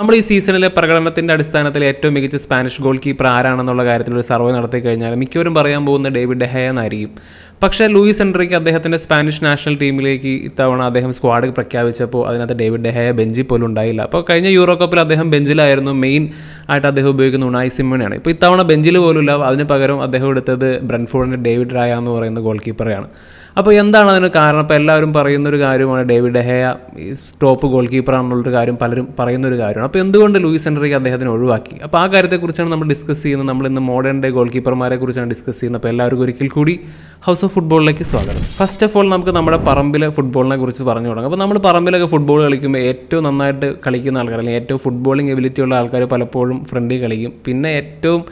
നമ്മൾ ഈ സീസണിലെ പ്രകടനത്തിന്റെ അടിസ്ഥാനത്തിൽ ഏറ്റവും മികച്ച സ്പാനിഷ് ഗോൾ കീപ്പർ ആരാണെന്നുള്ള കാര്യത്തിൽ ഒരു സർവേ നടത്തി കഴിഞ്ഞാൽ മിക്കവരും പറയാൻ പോകുന്ന ഡേവിഡ് ഡെഹയ എന്നായിരിക്കും. പക്ഷേ ലൂയിസ് എൻട്രിക്ക് അദ്ദേഹത്തിന്റെ സ്പാനിഷ് നാഷണൽ ടീമിലേക്ക് ഇത്തവണ അദ്ദേഹം സ്ക്വാഡ് പ്രഖ്യാപിച്ചപ്പോൾ അതിനകത്ത് ഡേവിഡ് ഡെഹയ ബെഞ്ചിൽ പോലും ഉണ്ടായില്ല. അപ്പോൾ കഴിഞ്ഞ യൂറോ കപ്പിൽ അദ്ദേഹം ബെഞ്ചിലായിരുന്നു മെയിൻ ആയിട്ട് അദ്ദേഹം ഉപയോഗിക്കുന്ന ഉണായി സിമ്മനെയാണ് ഇപ്പോൾ ഇത്തവണ ബെഞ്ചിൽ പോലും ഇല്ല അതിന് പകരം അദ്ദേഹം എടുത്തത് ബ്രൻഫോർഡിന്റെ ഡേവിഡ് റായ എന്ന് പറയുന്ന ഗോൾ കീപ്പറെയാണ് അപ്പോൾ എന്താണ് അതിന് കാരണം? ഇപ്പോൾ എല്ലാവരും പറയുന്നൊരു കാര്യമാണ് David De Gea top goalkeeper ആണെന്നുള്ളൊരു കാര്യം പലരും പറയുന്നൊരു കാര്യമാണ്. അപ്പോൾ എന്തുകൊണ്ട് ലൂയിസ് എൻട്രിക്ക് അദ്ദേഹത്തിന് ഒഴിവാക്കി? അപ്പോൾ ആ കാര്യത്തെക്കുറിച്ചാണ് നമ്മൾ ഡിസ്കസ് ചെയ്യുന്നത്. നമ്മൾ ഇന്ന് മോഡേൺ ഡേ ഗോൾ കീപ്പർമാരെ കുറിച്ചാണ് ഡിസ്കസ് ചെയ്യുന്നത്. അപ്പോൾ എല്ലാവർക്കും ഒരിക്കൽ കൂടി ഹൗസ് ഓഫ് ഫുട്ബോളിലേക്ക് സ്വാഗതം. ഫസ്റ്റ് ഓഫ് ഓൾ നമുക്ക് നമ്മുടെ പറമ്പിലെ ഫുട്ബോളിനെ കുറിച്ച് പറഞ്ഞു തുടങ്ങാം. അപ്പോൾ നമ്മൾ പറമ്പിലൊക്കെ ഫുട്ബോൾ കളിക്കുമ്പോൾ ഏറ്റവും നന്നായിട്ട് കളിക്കുന്ന ആൾക്കാർ അല്ലെങ്കിൽ ഏറ്റവും ഫുട്ബോളിംഗ് എബിലിറ്റി ഉള്ള ആൾക്കാർ പലപ്പോഴും ഫ്രണ്ടിൽ കളിക്കും. പിന്നെ ഏറ്റവും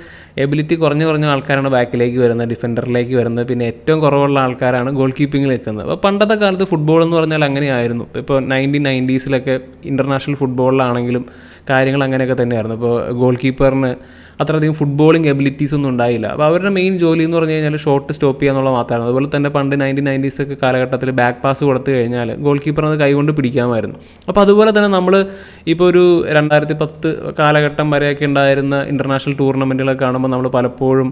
എബിലിറ്റി കുറഞ്ഞു കുറഞ്ഞ ആൾക്കാരാണ് ബാക്കിലേക്ക് വരുന്നത് ഡിഫൻഡറിലേക്ക് വരുന്നത്. പിന്നെ ഏറ്റവും കുറവുള്ള ആൾക്കാരാണ് ഗോൾ കീപ്പിങ്ങിൽ വന്നത്. അപ്പോൾ പണ്ടത്തെ കാലത്ത് ഫുട്ബോൾ എന്ന് പറഞ്ഞാൽ അങ്ങനെയായിരുന്നു. ഇപ്പോൾ നയന്റീൻ നയന്റീസിലൊക്കെ ഇന്റർനാഷണൽ ഫുട്ബോളിലാണെങ്കിലും കാര്യങ്ങൾ അങ്ങനെയൊക്കെ തന്നെയായിരുന്നു. ഇപ്പോൾ ഗോൾ കീപ്പറിന് അത്രയധികം ഫുട്ബോളിംഗ് എബിലിറ്റീസ് ഒന്നും ഉണ്ടായില്ല. അപ്പോൾ അവരുടെ മെയിൻ ജോലി എന്ന് പറഞ്ഞു കഴിഞ്ഞാൽ ഷോട്ട് സ്റ്റോപ്പ് ചെയ്യുക എന്നുള്ള മാത്രമാണ് അതുപോലെ തന്നെ പണ്ട് നയന്റീൻ നയന്റീസ് ഒക്കെ കാലഘട്ടത്തിൽ ബാക്ക് പാസ് കൊടുത്തു കഴിഞ്ഞാൽ ഗോൾ കീപ്പർ അത് കൈകൊണ്ട് പിടിക്കാമായിരുന്നു. അപ്പോൾ അതുപോലെ തന്നെ നമ്മൾ ഇപ്പോൾ ഒരു രണ്ടായിരത്തി പത്ത് കാലഘട്ടം വരെയൊക്കെ ഉണ്ടായിരുന്ന ഇന്റർനാഷണൽ ടൂർണമെന്റുകളൊക്കെ കാണുമ്പോൾ നമ്മൾ പലപ്പോഴും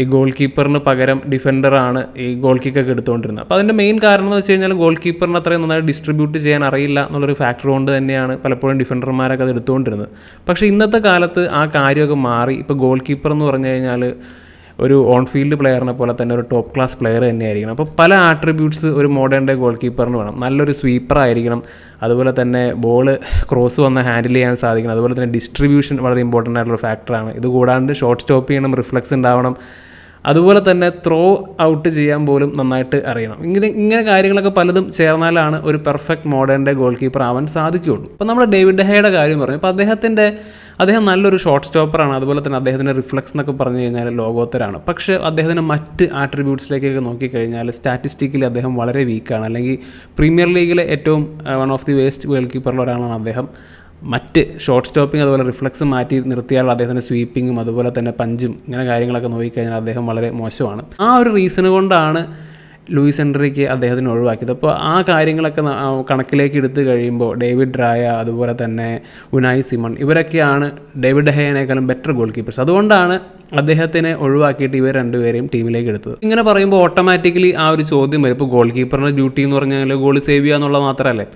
ഈ ഗോൾ കീപ്പറിന് പകരം ഡിഫൻഡറാണ് ഈ ഗോൾ കിക്കൊക്കെ എടുത്തുകൊണ്ടിരുന്നത്. അപ്പോൾ അതിന്റെ മെയിൻ കാരണം എന്ന് വെച്ച് കഴിഞ്ഞാൽ ഗോൾ കീപ്പറിന് അത്രയും നന്നായിട്ട് ഡിസ്ട്രിബ്യൂട്ട് ചെയ്യാൻ അറിയില്ല എന്നുള്ളൊരു ഫാക്ടർ കൊണ്ട് തന്നെയാണ് പലപ്പോഴും ഡിഫൻഡർമാരൊക്കെ അത് എടുത്തുകൊണ്ടിരുന്നത്. പക്ഷേ ഇന്നത്തെ കാലത്ത് ആ കാര്യമൊക്കെ മാറി. ഇപ്പോൾ ഗോൾ കീപ്പർ എന്ന് പറഞ്ഞു കഴിഞ്ഞാൽ ഒരു ഓൺ ഫീൽഡ് പ്ലെയറിനെ പോലെ തന്നെ ഒരു ടോപ്പ് ക്ലാസ് പ്ലെയർ തന്നെയായിരിക്കണം. അപ്പോൾ പല ആട്രിബ്യൂട്ട്സ് ഒരു മോഡേൺ ഡേ ഗോൾ കീപ്പറിന് വേണം. നല്ലൊരു സ്വീപ്പർ ആയിരിക്കണം. അതുപോലെ തന്നെ ബോൾ ക്രോസ് വന്ന് ഹാൻഡിൽ ചെയ്യാൻ സാധിക്കണം. അതുപോലെ തന്നെ ഡിസ്ട്രിബ്യൂഷൻ വളരെ ഇമ്പോർട്ടന്റ് ആയിട്ടുള്ള ഫാക്ടറാണ് ഇത് കൂടാണ്ട് ഷോർട്ട് സ്റ്റോപ്പ് ചെയ്യണം റിഫ്ലക്സ് ഉണ്ടാവണം. അതുപോലെ തന്നെ ത്രോ ഔട്ട് ചെയ്യാൻ പോലും നന്നായിട്ട് അറിയണം. ഇങ്ങനെ ഇങ്ങനെ കാര്യങ്ങളൊക്കെ പലതും ചേർന്നാലാണ് ഒരു perfect modern day goalkeeper ആവാൻ സാധിക്കുകയുള്ളൂ. അപ്പോൾ നമ്മൾ ഡേവിഡ് ഹേയുടെ കാര്യം പറഞ്ഞു. അപ്പോൾ അദ്ദേഹത്തിന്റെ അദ്ദേഹം നല്ലൊരു ഷോർട്ട് സ്റ്റോപ്പറാണ് അതുപോലെ തന്നെ അദ്ദേഹത്തിന്റെ റിഫ്ലക്സ് എന്നൊക്കെ പറഞ്ഞു കഴിഞ്ഞാൽ ലോകോത്തരാണ്. പക്ഷേ അദ്ദേഹത്തിന്റെ മറ്റ് ആട്രിബ്യൂട്ട്സിലേക്കൊക്കെ നോക്കിക്കഴിഞ്ഞാൽ സ്റ്റാറ്റിസ്റ്റിക്കലി അദ്ദേഹം വളരെ വീക്കാണ് അല്ലെങ്കിൽ പ്രീമിയർ ലീഗിലെ ഏറ്റവും one of the worst goal കീപ്പറിൽ ഒരാളാണ് അദ്ദേഹം. മറ്റ് ഷോർട്ട് സ്റ്റോപ്പിംഗ് അതുപോലെ റിഫ്ലക്സ് മാറ്റി നിർത്തിയാൽ അദ്ദേഹത്തിന്റെ സ്വീപ്പിങ്ങും അതുപോലെ തന്നെ പഞ്ചും ഇങ്ങനെ കാര്യങ്ങളൊക്കെ നോക്കിക്കഴിഞ്ഞാൽ അദ്ദേഹം വളരെ മോശമാണ്. ആ ഒരു റീസൺ കൊണ്ടാണ് ലൂയിസ് എൻട്രിക്ക് അദ്ദേഹത്തിന് ഒഴിവാക്കിയത്. അപ്പോൾ ആ കാര്യങ്ങളൊക്കെ കണക്കിലേക്ക് എടുത്തു കഴിയുമ്പോൾ ഡേവിഡ് റായ അതുപോലെ തന്നെ ഉനായി സിമൺ ഇവരൊക്കെയാണ് ഡേവിഡ് ഡെഹേനേക്കാളും ബെറ്റർ ഗോൾ കീപ്പേഴ്സ് അതുകൊണ്ടാണ് അദ്ദേഹത്തിനെ ഒഴിവാക്കിയിട്ട് ഇവർ രണ്ടുപേരെയും ടീമിലേക്ക് എടുത്തത്. ഇങ്ങനെ പറയുമ്പോൾ ഓട്ടോമാറ്റിക്കലി ആ ഒരു ചോദ്യം വരും. ഇപ്പോൾ ഗോൾ കീപ്പറിന്റെ ഡ്യൂട്ടി എന്ന് പറഞ്ഞാൽ ഗോൾ സേവ് ചെയ്യുക എന്നുള്ളത് മാത്രമല്ലേ?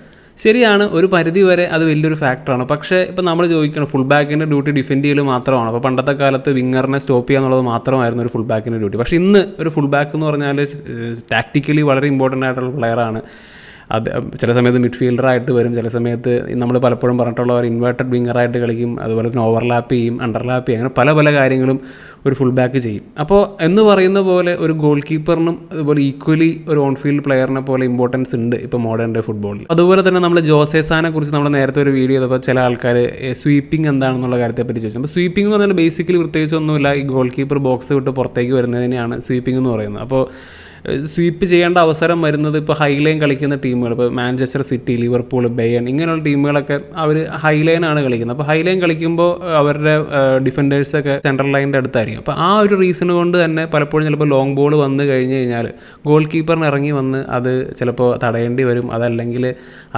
ശരിയാണ് ഒരു പരിധി വരെ അത് വലിയൊരു ഫാക്ടറാണ് പക്ഷേ ഇപ്പോൾ നമ്മൾ ചോദിക്കണം ഫുൾ ബാക്കിന്റെ ഡ്യൂട്ടി ഡിഫെൻഡ് ചെയ്യൽ മാത്രമാണ്? അപ്പോൾ പണ്ടത്തെ കാലത്ത് വിങ്ങറിനെ സ്റ്റോപ്പ് ചെയ്യുക എന്നുള്ളത് മാത്രമായിരുന്നു ഒരു ഫുൾ ബാക്കിന്റെ ഡ്യൂട്ടി പക്ഷേ ഇന്ന് ഒരു ഫുൾ ബാക്ക് എന്ന് പറഞ്ഞാൽ ടാക്ടിക്കലി വളരെ ഇമ്പോർട്ടന്റ് ആയിട്ടുള്ള പ്ലെയറാണ് അത് ചില സമയത്ത് മിഡ്ഫീൽഡറായിട്ട് വരും ചില സമയത്ത് നമ്മൾ പലപ്പോഴും പറഞ്ഞിട്ടുള്ള ഒരു ഇൻവേർട്ടഡ് വിങ്ങറായിട്ട് കളിക്കും അതുപോലെ തന്നെ ഓവർലാപ്പ് ചെയ്യും അണ്ടർലാപ്പ് ചെയ്യും അങ്ങനെ പല പല കാര്യങ്ങളും ഒരു ഫുൾ ബാക്ക് ചെയ്യും. അപ്പോൾ എന്ന് പറയുന്ന പോലെ ഒരു ഗോൾ കീപ്പറിനും അതുപോലെ ഈക്വലി ഒരു ഓൺ ഫീൽഡ് പ്ലെയറിനെ പോലെ ഇമ്പോർട്ടൻസ് ഉണ്ട് ഇപ്പോൾ മോഡേൺ ഡേ ഫുട്ബോളിൽ അതുപോലെ തന്നെ നമ്മൾ ജോസേസാനെ കുറിച്ച് നമ്മൾ നേരത്തെ ഒരു വീഡിയോ ചെയ്തപ്പോൾ ചില ആൾക്കാർ സ്വീപ്പിംഗ് എന്താണെന്നുള്ള കാര്യത്തെ പറ്റി ചോദിച്ചു. അപ്പോൾ സ്വീപ്പിംഗ് എന്ന് പറഞ്ഞാൽ ബേസിക്കലി പ്രത്യേകിച്ച് ഒന്നുമില്ല ഈ ഗോൾ കീപ്പർ ബോക്സ് വിട്ട് പുറത്തേക്ക് വരുന്നതിനെയാണ് സ്വീപ്പിംഗ് എന്ന് പറയുന്നത്. അപ്പോൾ സ്വീപ്പ് ചെയ്യേണ്ട അവസരം വരുന്നത് ഇപ്പോൾ ഹൈലൈൻ കളിക്കുന്ന ടീമുകൾ ഇപ്പോൾ മാഞ്ചസ്റ്റർ സിറ്റി ലിവർപൂൾ ബെയൺ ഇങ്ങനെയുള്ള ടീമുകളൊക്കെ അവർ ഹൈലൈനാണ് കളിക്കുന്നത്. അപ്പോൾ ഹൈലൈൻ കളിക്കുമ്പോൾ അവരുടെ ഡിഫൻഡേഴ്സൊക്കെ സെൻട്രൽ ലൈനിന്റെ അടുത്തായിരിക്കും. അപ്പോൾ ആ ഒരു റീസൺ കൊണ്ട് തന്നെ പലപ്പോഴും ചിലപ്പോൾ ലോങ് ബോൾ വന്നു കഴിഞ്ഞ് കഴിഞ്ഞാൽ ഗോൾ കീപ്പറിന് ഇറങ്ങി വന്ന് അത് ചിലപ്പോൾ തടയേണ്ടി വരും. അതല്ലെങ്കിൽ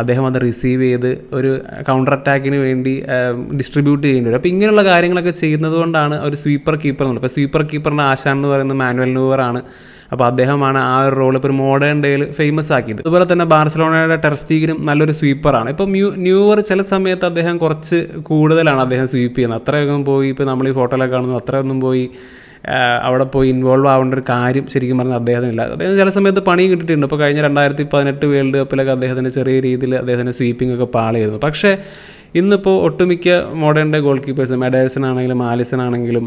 അദ്ദേഹം അത് റിസീവ് ചെയ്ത് ഒരു കൗണ്ടർ അറ്റാക്കിന് വേണ്ടി ഡിസ്ട്രിബ്യൂട്ട് ചെയ്യേണ്ടി വരും. അപ്പോൾ ഇങ്ങനെയുള്ള കാര്യങ്ങളൊക്കെ ചെയ്യുന്നത് കൊണ്ടാണ് ഒരു സ്വീപ്പർ കീപ്പർ എന്നുള്ളത് അപ്പോൾ സ്വീപ്പർ കീപ്പറിന്റെ ആശാൻ എന്ന് പറയുന്നത് മാനുവൽ നൂവറാണ് അപ്പോൾ അദ്ദേഹമാണ് ആ ഒരു റോൾ ഇപ്പോൾ ഒരു മോഡേൺ ഡേയിൽ ഫേമസ് ആക്കിയത്. അതുപോലെ തന്നെ ബാർസലോണയുടെ ടെർസ്റ്റീഗിനും നല്ലൊരു സ്വീപ്പറാണ് ഇപ്പോൾ ന്യൂ ന്യൂവർ ചില സമയത്ത് അദ്ദേഹം കുറച്ച് കൂടുതലാണ് അദ്ദേഹം സ്വീപ്പ് ചെയ്യുന്നത്. അത്രയൊന്നും പോയി ഇപ്പോൾ നമ്മൾ ഈ ഫോട്ടോയിലൊക്കെ കാണുന്നു അത്രയൊന്നും പോയി അവിടെ പോയി ഇൻവോൾവ് ആവേണ്ട ഒരു കാര്യം ശരിക്കും പറഞ്ഞാൽ അദ്ദേഹത്തിനില്ല. അദ്ദേഹം ചില സമയത്ത് പണിയും കിട്ടിയിട്ടുണ്ട്. ഇപ്പോൾ കഴിഞ്ഞ രണ്ടായിരത്തി പതിനെട്ട് വേൾഡ് കപ്പിലൊക്കെ അദ്ദേഹത്തിന് ചെറിയ രീതിയിൽ അദ്ദേഹത്തിന്റെ സ്വീപ്പിംഗ് ഒക്കെ പാളിയായിരുന്നു. പക്ഷേ ഇന്നിപ്പോൾ ഒട്ടുമിക്ക ഡേ ഗോൾ കീപ്പേഴ്സും മെഡേഴ്സൺ ആണെങ്കിലും ആലിസൺ ആണെങ്കിലും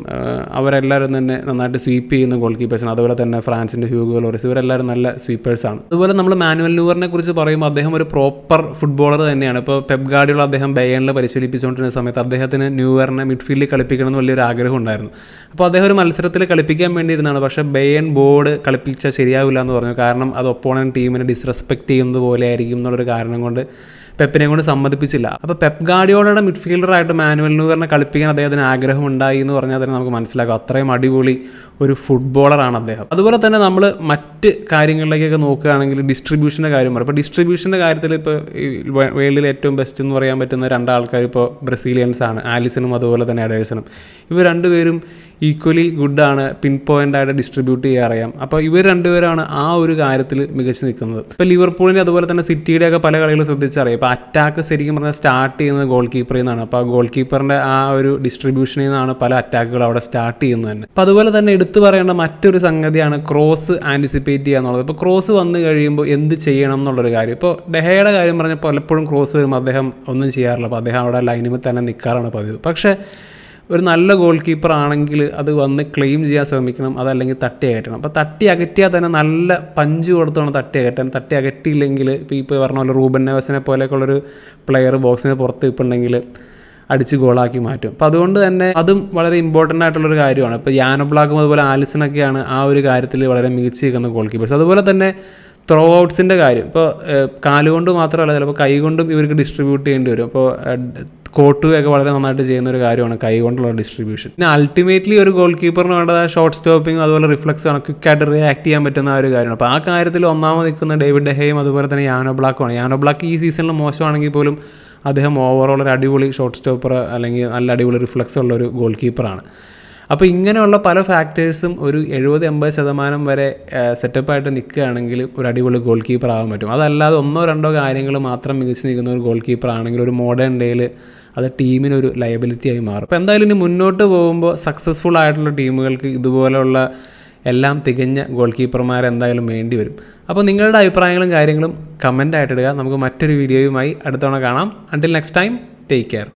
അവരെല്ലാവരും തന്നെ നന്നായിട്ട് സ്വീപ്പ് ചെയ്യുന്ന ഗോൾ കീപ്പേഴ്സാണ് അതുപോലെ തന്നെ ഫ്രാൻസിന്റെ ഹ്യൂഗോ ലോറിസ് ഇവരെല്ലാവരും നല്ല സ്വീപ്പേഴ്സാണ് അതുപോലെ നമ്മൾ മാനുവൽ ന്യൂവറിനെ കുറിച്ച് പറയുമ്പോൾ അദ്ദേഹം ഒരു പ്രോപ്പർ ഫുട്ബോളർ തന്നെയാണ്. ഇപ്പോൾ പെപ് ഗാർഡിയുള്ള അദ്ദേഹം ബയണിൽ പരിശീലിപ്പിച്ചുകൊണ്ടിരുന്ന സമയത്ത് അദ്ദേഹത്തിന് ന്യൂവറിനെ മിഡ്ഫീൽഡിൽ കളിപ്പിക്കണം എന്ന് വലിയൊരു ആഗ്രഹം ഉണ്ടായിരുന്നു. അപ്പോൾ അദ്ദേഹം ഒരു മത്സരത്തിൽ കളിപ്പിക്കാൻ വേണ്ടിയിരുന്നതാണ് പക്ഷേ ബയൺ ബോർഡ് കളിപ്പിച്ചാൽ ശരിയാവില്ല എന്ന് പറഞ്ഞു. കാരണം അത് ഒപ്പോണൻ ടീമിനെ ഡിസ്റെസ്പെക്ട് ചെയ്യുന്നത് പോലെ ആയിരിക്കും എന്നുള്ളൊരു കാരണം കൊണ്ട് പെപ്പിനെ കൊണ്ട് സമ്മതിപ്പിച്ചില്ല. അപ്പോൾ പെപ്പ് ഗാഡിയോളയുടെ മിഡ്ഫീൽഡറായിട്ട് മാനുവൽ നൂവറിനെ കളിപ്പിക്കാൻ അദ്ദേഹത്തിന് ആഗ്രഹം ഉണ്ടായി എന്ന് പറഞ്ഞാൽ തന്നെ നമുക്ക് മനസ്സിലാക്കാം. അത്രയും അടിപൊളി ഒരു ഫുട്ബോളറാണ് അദ്ദേഹം. അതുപോലെ തന്നെ നമ്മൾ മറ്റ് കാര്യങ്ങളിലേക്കൊക്കെ നോക്കുകയാണെങ്കിൽ ഡിസ്ട്രിബ്യൂഷന്റെ കാര്യം പറയും അപ്പോൾ ഡിസ്ട്രിബ്യൂഷന്റെ കാര്യത്തിൽ ഇപ്പോൾ വേൾഡിൽ ഏറ്റവും ബെസ്റ്റ് എന്ന് പറയാൻ പറ്റുന്ന രണ്ടാൾക്കാർ ഇപ്പോൾ ബ്രസീലിയൻസ് ആണ് ആലിസണും അതുപോലെ തന്നെ അഡേഴ്സണും. ഇവർ രണ്ടുപേരും ഈക്വലി ഗുഡാണ് പിൻ പോയിന്റ് ആയിട്ട് ഡിസ്ട്രിബ്യൂട്ട് ചെയ്യാൻ അറിയാം. അപ്പോൾ ഇവർ രണ്ടുപേരാണ് ആ ഒരു കാര്യത്തിൽ മികച്ചു നിൽക്കുന്നത്. ഇപ്പോൾ ലിവർപൂളിന്റെ അതുപോലെ തന്നെ സിറ്റിയുടെ ഒക്കെ പല കളികളും ശ്രദ്ധിച്ചറിയാം. ഇപ്പോൾ അറ്റാക്ക് ശരിക്കും പറഞ്ഞാൽ സ്റ്റാർട്ട് ചെയ്യുന്നത് ഗോൾ കീപ്പറിൽ നിന്നാണ് അപ്പോൾ ഗോൾ കീപ്പറിന്റെ ആ ഒരു ഡിസ്ട്രിബ്യൂഷനിൽ നിന്നാണ് പല അറ്റാക്കുകൾ അവിടെ സ്റ്റാർട്ട് ചെയ്യുന്നത് തന്നെ. അപ്പോൾ അതുപോലെ തന്നെ എടുത്തു പറയേണ്ട മറ്റൊരു സംഗതിയാണ് ക്രോസ് ആന്റിസിപ്പേറ്റ് ചെയ്യുക എന്നുള്ളത്. ഇപ്പോൾ ക്രോസ് വന്നു കഴിയുമ്പോൾ എന്ത് ചെയ്യണം എന്നുള്ളൊരു കാര്യം. ഇപ്പോൾ ഡെഹയുടെ കാര്യം പറഞ്ഞാൽ പലപ്പോഴും ക്രോസ് വരുമ്പോൾ അദ്ദേഹം ഒന്നും ചെയ്യാറില്ല. അപ്പോൾ അദ്ദേഹം അവിടെ ലൈനിൽ തന്നെ നിൽക്കാറാണ് പതിവ്. പക്ഷേ ഒരു നല്ല ഗോൾ കീപ്പർ ആണെങ്കിൽ അത് വന്ന് ക്ലെയിം ചെയ്യാൻ ശ്രമിക്കണം അതല്ലെങ്കിൽ തട്ടി അകറ്റണം. അപ്പോൾ തട്ടി അകറ്റിയാൽ തന്നെ നല്ല പഞ്ച് കൊടുത്തോണം തട്ടി അകറ്റാൻ. തട്ടി അകറ്റിയില്ലെങ്കിൽ ഇപ്പോൾ ഇപ്പോൾ പറഞ്ഞ പോലെ റൂബൻ നെവസിനെ പോലെയൊക്കെയുള്ളൊരു പ്ലെയർ ബോക്സിന് പുറത്ത് ഇപ്പുണ്ടെങ്കിൽ അടിച്ച് ഗോളാക്കി മാറ്റും. അപ്പോൾ അതുകൊണ്ട് തന്നെ അതും വളരെ ഇമ്പോർട്ടന്റ് ആയിട്ടുള്ളൊരു കാര്യമാണ്. ഇപ്പോൾ യാനോ ബ്ലാക്കും അതുപോലെ ആലിസണൊക്കെയാണ് ആ ഒരു കാര്യത്തിൽ വളരെ മികച്ചു നിൽക്കുന്ന ഗോൾ കീപ്പേഴ്സ് അതുപോലെ തന്നെ ത്രോ ഔട്ട്സിന്റെ കാര്യം. ഇപ്പോൾ കാലുകൊണ്ട് മാത്രമല്ല ചിലപ്പോൾ കൈകൊണ്ടും ഇവർക്ക് ഡിസ്ട്രിബ്യൂട്ട് ചെയ്യേണ്ടി വരും. അപ്പോൾ കോട്ടുകയൊക്കെ വളരെ നന്നായിട്ട് ചെയ്യുന്ന ഒരു കാര്യമാണ് കൈ കൊണ്ടുള്ള ഡിസ്ട്രിബ്യൂഷൻ പിന്നെ അൾട്ടിമേറ്റ്ലി ഒരു ഗോൾ കീപ്പറിന് വേണ്ടത് ഷോർട്ട് സ്റ്റോപ്പിംഗ് അതുപോലെ റിഫ്ലക്സ് ആണ് ക്വിക്കായിട്ട് റിയാക്ട് ചെയ്യാൻ പറ്റുന്ന ആ ഒരു കാര്യമാണ്. അപ്പോൾ ആ കാര്യത്തിൽ ഒന്നാമത് നിൽക്കുന്ന ഡേവിഡ് ഡെഹയും അതുപോലെ തന്നെ യാനോ ബ്ലാക്കുമാണ് യാനോ ബ്ലാക്ക് ഈ സീസണിൽ മോശമാണെങ്കിൽ പോലും അദ്ദേഹം ഓവറോൾ ഒരു അടിപൊളി ഷോർട്ട് സ്റ്റോപ്പർ അല്ലെങ്കിൽ നല്ല അടിപൊളി റിഫ്ലക്സ് ഉള്ള ഒരു ഗോൾ കീപ്പറാണ് അപ്പോൾ ഇങ്ങനെയുള്ള പല ഫാക്ടേഴ്സും ഒരു എഴുപത് എൺപത് ശതമാനം വരെ സെറ്റപ്പായിട്ട് നിൽക്കുകയാണെങ്കിൽ ഒരു അടിപൊളി ഗോൾ കീപ്പർ ആകാൻ പറ്റും. അതല്ലാതെ ഒന്നോ രണ്ടോ കാര്യങ്ങൾ മാത്രം മികച്ച് നിൽക്കുന്ന ഒരു ഗോൾ കീപ്പർ ആണെങ്കിൽ ഒരു മോഡേൺ ഡേയിൽ അത് ടീമിനൊരു ലയബിലിറ്റി ആയി മാറും. അപ്പോൾ എന്തായാലും ഇനി മുന്നോട്ട് പോകുമ്പോൾ സക്സസ്ഫുൾ ആയിട്ടുള്ള ടീമുകൾക്ക് ഇതുപോലെയുള്ള എല്ലാം തികഞ്ഞ ഗോൾ കീപ്പർമാരെന്തായാലും വേണ്ടി വരും. അപ്പോൾ നിങ്ങളുടെ അഭിപ്രായങ്ങളും കാര്യങ്ങളും കമന്റ് ആയിട്ടിടുക നമുക്ക് മറ്റൊരു വീഡിയോയുമായി അടുത്തവണ കാണാം. Until next time take care